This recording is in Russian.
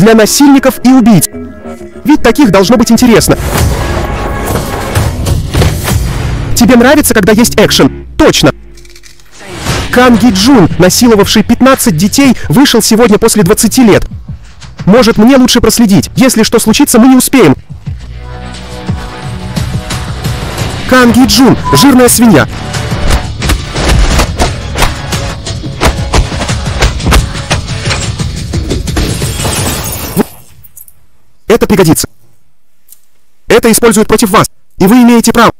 для насильников и убийц. Ведь таких должно быть интересно. Тебе нравится, когда есть экшен? Точно. Канги Джун, насиловавший 15 детей, вышел сегодня после 20 лет. Может, мне лучше проследить. Если что случится, мы не успеем. Канги Джун, жирная свинья. Это пригодится. Это используют против вас, и вы имеете право.